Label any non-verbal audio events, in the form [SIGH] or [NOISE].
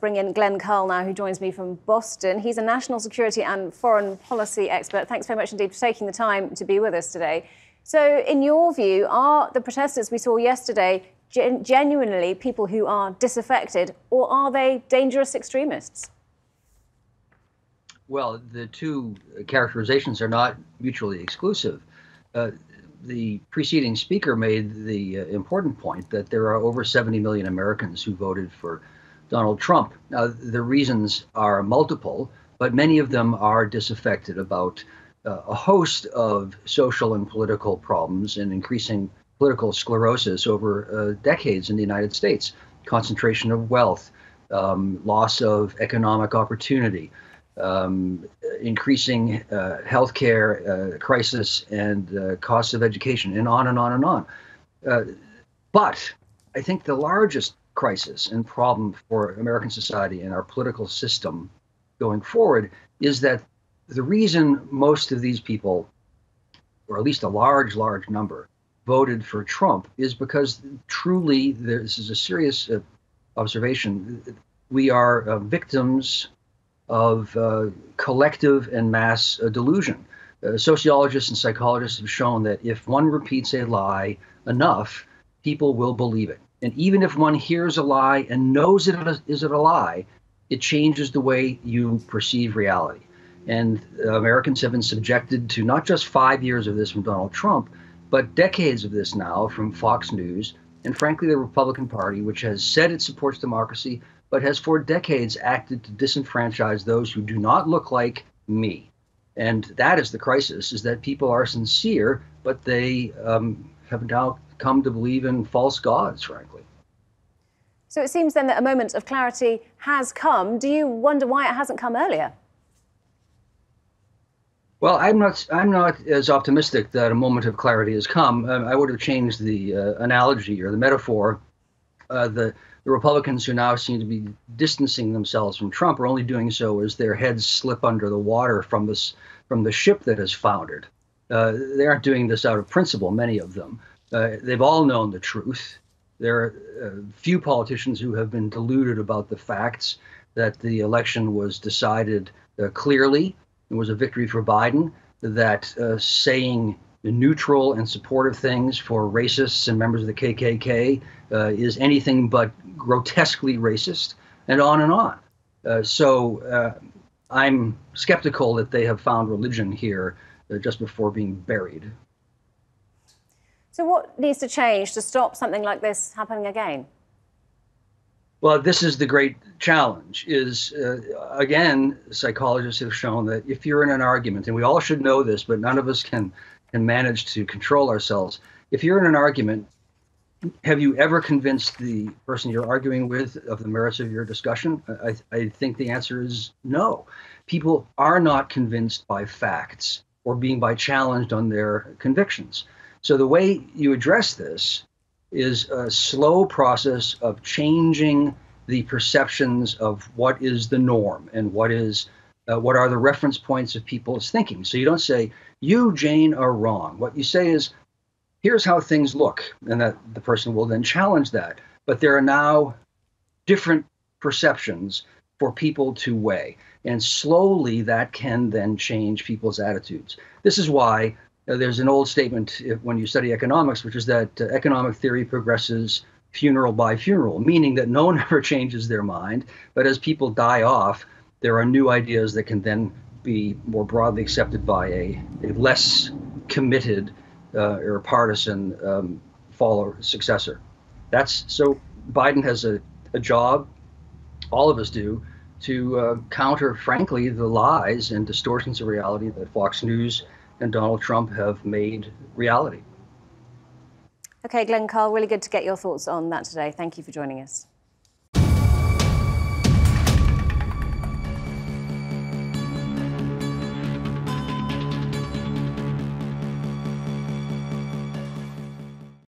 Bring in Glenn Carle now, who joins me from Boston. He's a national security and foreign policy expert. Thanks very much indeed for taking the time to be with us today. So, in your view, are the protesters we saw yesterday gen- genuinely people who are disaffected, or are they dangerous extremists? Well, the two characterizations are not mutually exclusive. Uh, the preceding speaker made the uh, important point that there are over 70 million Americans who voted for Donald Trump. Now, the reasons are multiple, but many of them are disaffected about uh, a host of social and political problems and increasing political sclerosis over uh, decades in the United States concentration of wealth, um, loss of economic opportunity. Um, increasing uh, healthcare uh, crisis and uh, costs of education, and on and on and on. Uh, but I think the largest crisis and problem for American society and our political system going forward is that the reason most of these people, or at least a large, large number, voted for Trump is because truly, this is a serious uh, observation. We are uh, victims of uh, collective and mass uh, delusion. Uh, sociologists and psychologists have shown that if one repeats a lie enough, people will believe it. And even if one hears a lie and knows it is it a lie, it changes the way you perceive reality. And Americans have been subjected to not just five years of this from Donald Trump, but decades of this now from Fox News and frankly the Republican Party, which has said it supports democracy, but has for decades acted to disenfranchise those who do not look like me. And that is the crisis: is that people are sincere, but they um, have now come to believe in false gods, frankly. So it seems then that a moment of clarity has come. Do you wonder why it hasn't come earlier? Well, I'm not. I'm not as optimistic that a moment of clarity has come. Um, I would have changed the uh, analogy or the metaphor. Uh, the the Republicans who now seem to be distancing themselves from Trump are only doing so as their heads slip under the water from this from the ship that has foundered. Uh, they aren't doing this out of principle. Many of them. Uh, they've all known the truth. There are uh, few politicians who have been deluded about the facts that the election was decided uh, clearly. It was a victory for Biden. That uh, saying neutral and supportive things for racists and members of the KKK uh, is anything but grotesquely racist, and on and on. So I'm skeptical that they have found religion here just before being buried. So, what needs to change to stop something like this happening again? Well, this is the great challenge. Is uh, again, psychologists have shown that if you're in an argument, and we all should know this, but none of us can can manage to control ourselves. If you're in an argument, have you ever convinced the person you're arguing with of the merits of your discussion? I, I think the answer is no. People are not convinced by facts or being by challenged on their convictions. So the way you address this is a slow process of changing the perceptions of what is the norm and what is uh, what are the reference points of people's thinking. So you don't say you Jane are wrong. What you say is here's how things look and that the person will then challenge that. But there are now different perceptions for people to weigh and slowly that can then change people's attitudes. This is why uh, there's an old statement when you study economics, which is that uh, economic theory progresses funeral by funeral, meaning that no one [LAUGHS] ever changes their mind. But as people die off, there are new ideas that can then be more broadly accepted by a, a less committed uh, or partisan um, follower successor. That's so Biden has a, a job, all of us do, to uh, counter, frankly, the lies and distortions of reality that Fox News and Donald Trump have made reality. Okay, Glenn Carle, really good to get your thoughts on that today. Thank you for joining us.